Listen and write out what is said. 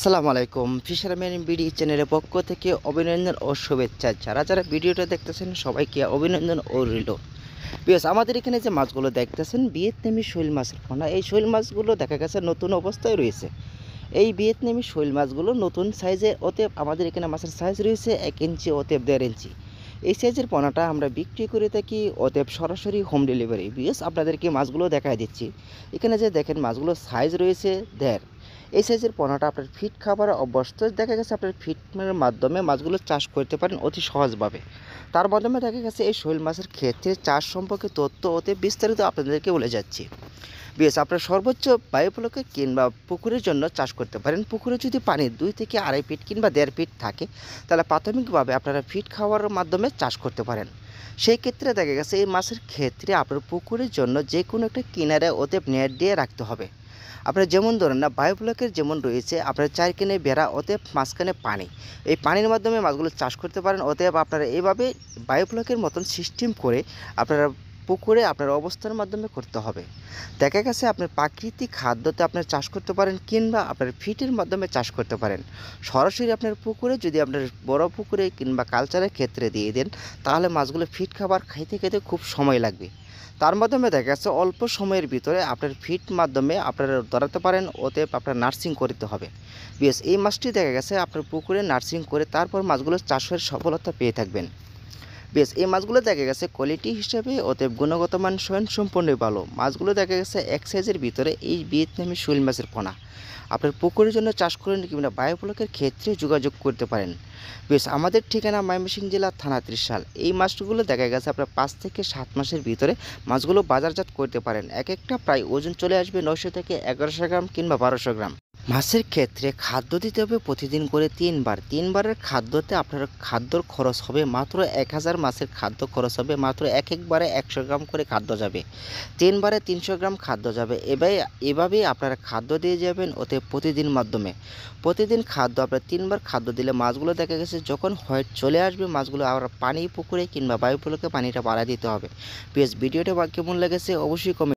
আসসালামু আলাইকুম। Fisherman BD চ্যানেলের পক্ষ থেকে অভিনন্দন ও শুভেচ্ছা। যারা যারা ভিডিওটা দেখতেছেন, সবাইকে অভিনন্দন ও রইল। বিকজ আমাদের এখানে যে মাছগুলো দেখতেছেন, ভিয়েতনামি শৈল মাছের পোনা। এই শৈল মাছগুলো দেখা গেছে নতুন অবস্থায় রয়েছে। এই ভিয়েতনামি শৈল মাছগুলো নতুন সাইজে অতএব আমাদের এখানে মাছের সাইজ রয়েছে এক ইঞ্চি অতএব দেড় ইঞ্চি। এই সাইজের পোনাটা আমরা বিক্রি করে থাকি অতএব সরাসরি হোম ডেলিভারি। বিকজ আপনাদেরকে মাছগুলো দেখায় দিচ্ছি। এখানে যে দেখেন মাছগুলো সাইজ রয়েছে দেড়। এই সাইজের পোনাটা আপনার ফিট খাবার অভ্যস্ত। দেখা গেছে আপনার ফিটের মাধ্যমে মাছগুলো চাষ করতে পারেন অতি সহজভাবে। তার মাধ্যমে দেখা গেছে এই শৈল মাছের ক্ষেত্রে চাষ সম্পর্কে তথ্য অতি বিস্তারিত আপনাদেরকে বলে যাচ্ছি। বেশ, আপনার সর্বোচ্চ বায়ুফলকে কিংবা পুকুরের জন্য চাষ করতে পারেন। পুকুরে যদি পানি দুই থেকে আড়াই ফিট কিংবা দেড় ফিট থাকে, তাহলে প্রাথমিকভাবে আপনারা ফিট খাওয়ার মাধ্যমে চাষ করতে পারেন। সেই ক্ষেত্রে দেখা গেছে এই মাছের ক্ষেত্রে আপনার পুকুরের জন্য যে কোনো একটা কিনারে অতএব নেট দিয়ে রাখতে হবে। আপনার যেমন ধরেন না বায়োব্লকের যেমন রয়েছে, আপনার চারখানে বেড়া অতএব মাঝখানে পানি। এই পানির মাধ্যমে মাছগুলো চাষ করতে পারেন, অতএব আপনারা এইভাবে বায়োব্লকের মতন সিস্টেম করে আপনারা পুকুরে আপনার অবস্থার মাধ্যমে করতে হবে। দেখা গেছে আপনার প্রাকৃতিক খাদ্যতে আপনার চাষ করতে পারেন কিংবা আপনার ফিটের মাধ্যমে চাষ করতে পারেন। সরাসরি আপনার পুকুরে যদি আপনার বড় পুকুরে কিংবা কালচারের ক্ষেত্রে দিয়ে দেন, তাহলে মাছগুলো ফিট খাবার খাইতে খেতে খুব সময় লাগবে। তার মাধ্যমে দেখা যাচ্ছে অল্প সময়ের ভিতরে আপনার ফিট মাধ্যমে আপনারা ধরাতে পারেন ওতে আপনার নার্সিং করতে হবে। বিএস এই মাছটি দেখা গেছে আপনার পুকুরে নার্সিং করে তারপর মাছগুলো চাষের সফলতা পেয়ে থাকবেন। বেশ, এই মাছগুলো দেখা গেছে কোয়ালিটি হিসাবে অতএব গুণগত মান স্বয়ং সম্পূর্ণই ভালো। মাছগুলো দেখা গেছে এক সাইজের ভিতরে এই ভিয়েতনামি শৈল মাছের পোনা। আপনার পুকুরের জন্য চাষ করেন কিংবা বায়োপ্লকের ক্ষেত্রে যোগাযোগ করতে পারেন। বেশ, আমাদের ঠিকানা ময়মনসিংহ জেলা থানা ত্রিশাল। এই মাছগুলো দেখা গেছে আপনার পাঁচ থেকে সাত মাসের ভিতরে মাছগুলো বাজারজাত করতে পারেন। এক একটা প্রায় ওজন চলে আসবে নয়শো থেকে এগারোশো গ্রাম কিংবা বারোশো গ্রাম। মাছের ক্ষেত্রে খাদ্য দিতে হবে প্রতিদিন করে তিনবার। তিনবারের খাদ্যতে আপনার খাদ্যর খরচ হবে মাত্র এক হাজার মাছের খাদ্য খরচ হবে, মাত্র এক একবারে একশো গ্রাম করে খাদ্য যাবে। তিনবারে তিনশো গ্রাম খাদ্য যাবে। এভাবে এভাবেই আপনারা খাদ্য দিয়ে যাবেন ওতে প্রতিদিন মাধ্যমে। প্রতিদিন খাদ্য, আপনার তিনবার খাদ্য দিলে মাছগুলো দেখা গেছে যখন হোয়াইট চলে আসবে, মাছগুলো আবার পানি পুকুরে কিংবা বায়ুপুলকে পানিটা বাড়া দিতে হবে। বেশ, ভিডিওটা বা কেমন লেগেছে, অবশ্যই কমেন্ট